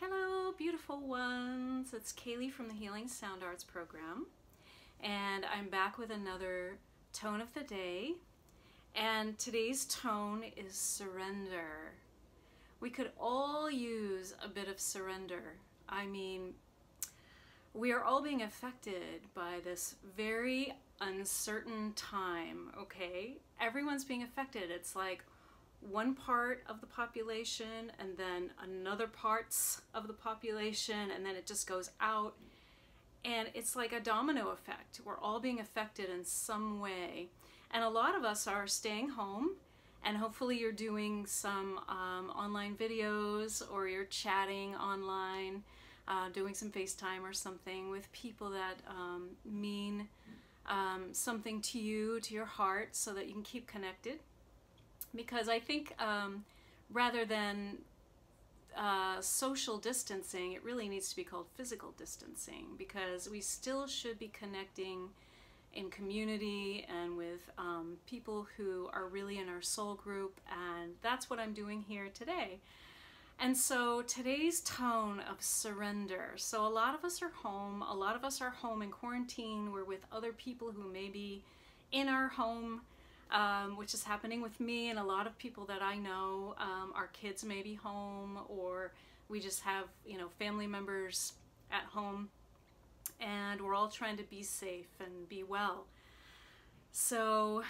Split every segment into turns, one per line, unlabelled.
Hello, beautiful ones. It's Kalee from the Healing Sound Arts program, and I'm back with another tone of the day. And today's tone is surrender. We could all use a bit of surrender. I mean, we are all being affected by this very uncertain time, okay? Everyone's being affected. It's like one part of the population and then another parts of the population and then it just goes out. And it's like a domino effect. We're all being affected in some way. And a lot of us are staying home and hopefully you're doing some um, online videos or you're chatting online uh, doing some FaceTime or something with people that um, mean um, something to you, to your heart, so that you can keep connected because I think um, rather than uh, social distancing, it really needs to be called physical distancing because we still should be connecting in community and with um, people who are really in our soul group, and that's what I'm doing here today. And so today's tone of surrender. So a lot of us are home, a lot of us are home in quarantine, we're with other people who may be in our home um, which is happening with me and a lot of people that I know. Um, our kids may be home or we just have, you know, family members at home and we're all trying to be safe and be well. So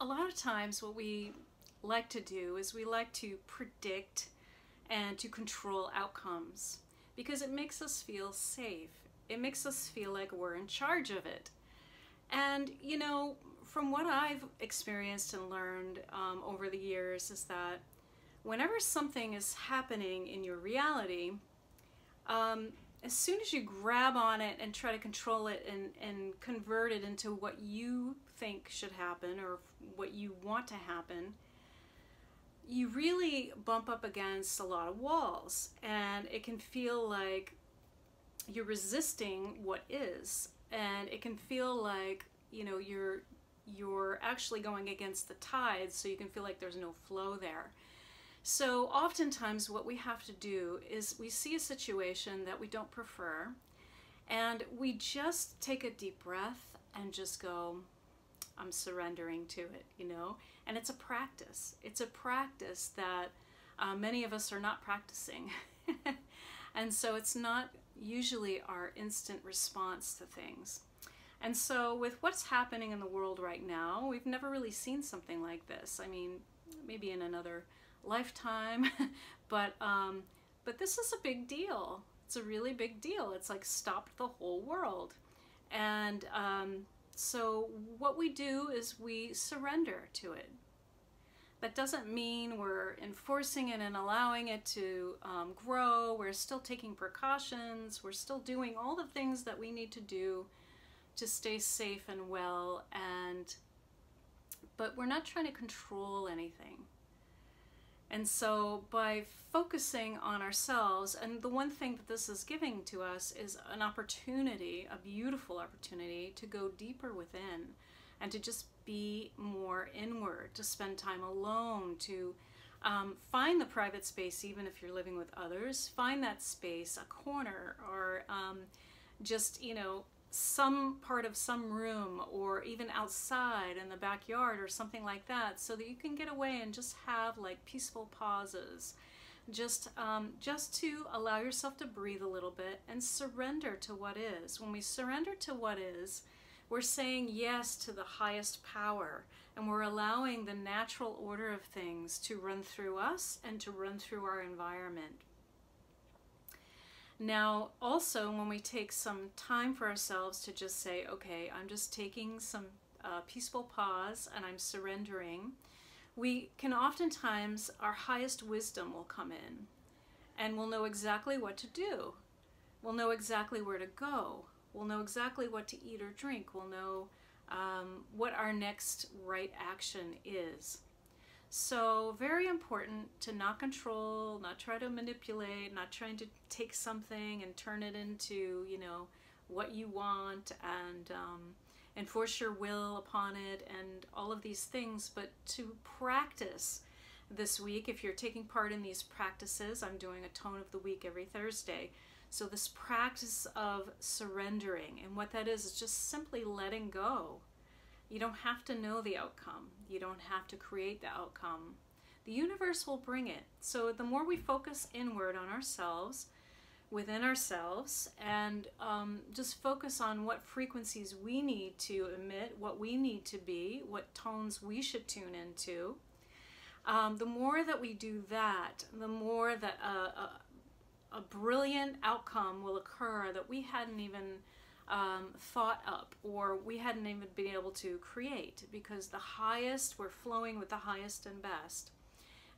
a lot of times what we like to do is we like to predict and to control outcomes because it makes us feel safe. It makes us feel like we're in charge of it. And, you know, from what I've experienced and learned um, over the years is that whenever something is happening in your reality, um, as soon as you grab on it and try to control it and, and convert it into what you think should happen or what you want to happen, you really bump up against a lot of walls. And it can feel like you're resisting what is. And it can feel like you know you're you're actually going against the tides so you can feel like there's no flow there. So oftentimes what we have to do is we see a situation that we don't prefer and we just take a deep breath and just go, I'm surrendering to it, you know? And it's a practice. It's a practice that uh, many of us are not practicing. and so it's not usually our instant response to things. And so with what's happening in the world right now, we've never really seen something like this. I mean, maybe in another lifetime, but um, but this is a big deal. It's a really big deal. It's like stopped the whole world. And um, so what we do is we surrender to it. That doesn't mean we're enforcing it and allowing it to um, grow. We're still taking precautions. We're still doing all the things that we need to do to stay safe and well and but we're not trying to control anything. And so by focusing on ourselves, and the one thing that this is giving to us is an opportunity, a beautiful opportunity to go deeper within and to just be more inward, to spend time alone, to um, find the private space, even if you're living with others, find that space, a corner, or um, just, you know, some part of some room or even outside in the backyard or something like that so that you can get away and just have like peaceful pauses. Just um, just to allow yourself to breathe a little bit and surrender to what is. When we surrender to what is we're saying yes to the highest power and we're allowing the natural order of things to run through us and to run through our environment now, also, when we take some time for ourselves to just say, okay, I'm just taking some uh, peaceful pause and I'm surrendering, we can oftentimes, our highest wisdom will come in and we'll know exactly what to do. We'll know exactly where to go. We'll know exactly what to eat or drink. We'll know um, what our next right action is. So very important to not control, not try to manipulate, not trying to take something and turn it into, you know, what you want and um, enforce your will upon it and all of these things, but to practice this week. If you're taking part in these practices, I'm doing a tone of the week every Thursday. So, this practice of surrendering, and what that is, is just simply letting go. You don't have to know the outcome, you don't have to create the outcome. The universe will bring it. So, the more we focus inward on ourselves, within ourselves, and um, just focus on what frequencies we need to emit, what we need to be, what tones we should tune into. Um, the more that we do that, the more that a, a, a brilliant outcome will occur that we hadn't even um, thought up or we hadn't even been able to create because the highest, we're flowing with the highest and best.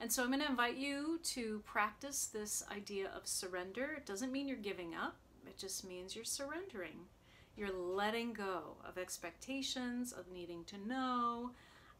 And so I'm going to invite you to practice this idea of surrender. It doesn't mean you're giving up, it just means you're surrendering. You're letting go of expectations, of needing to know,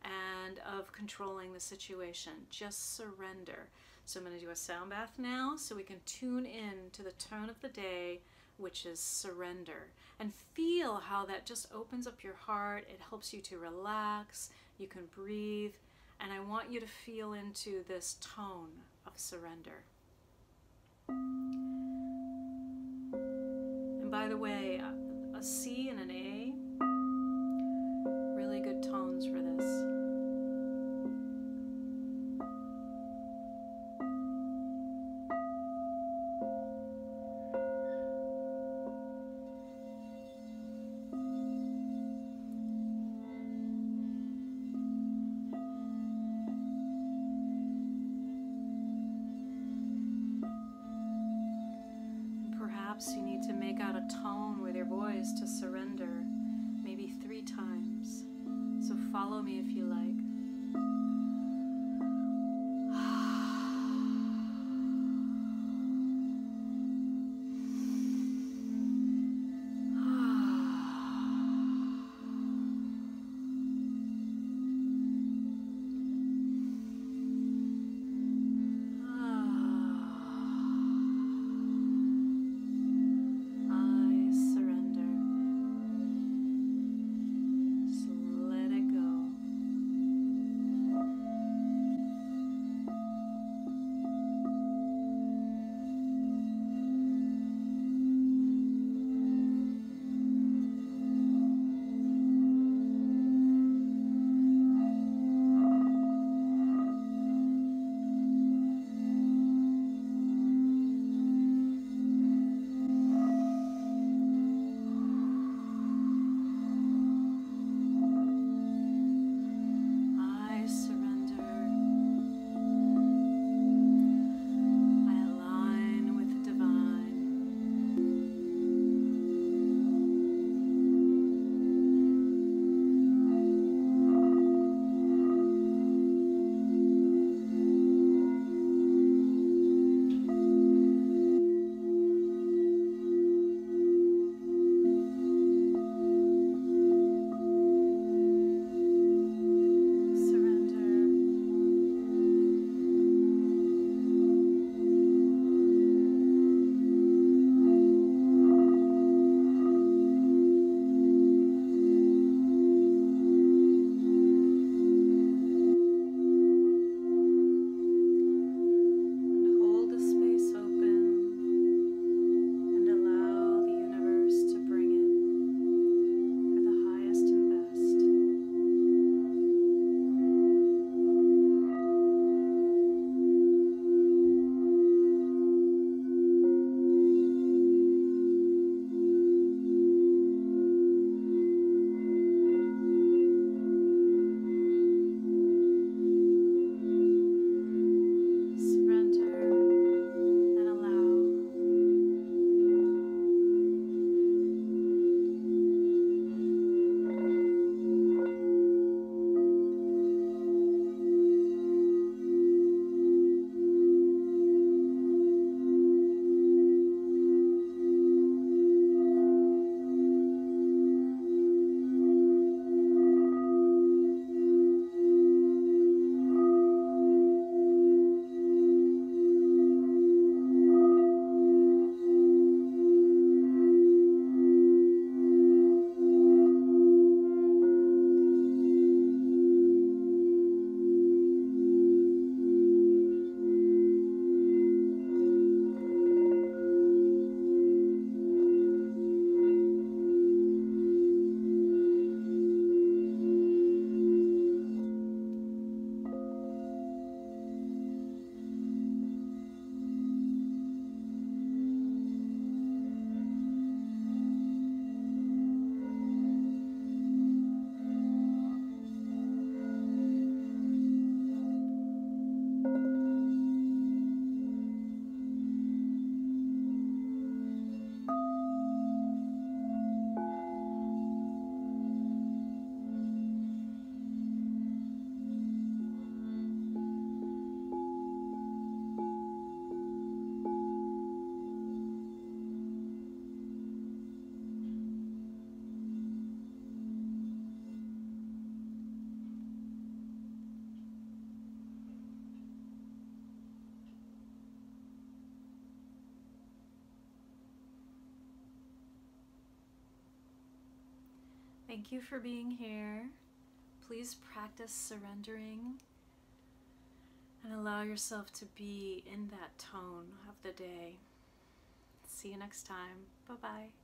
and of controlling the situation. Just surrender. So I'm going to do a sound bath now so we can tune in to the tone of the day, which is surrender. And feel how that just opens up your heart. It helps you to relax. You can breathe. And I want you to feel into this tone of surrender. And by the way, a C and an A, Perhaps you need to make out a tone with your voice to surrender, maybe three times. So follow me if you like. Thank you for being here. Please practice surrendering and allow yourself to be in that tone of the day. See you next time. Bye bye.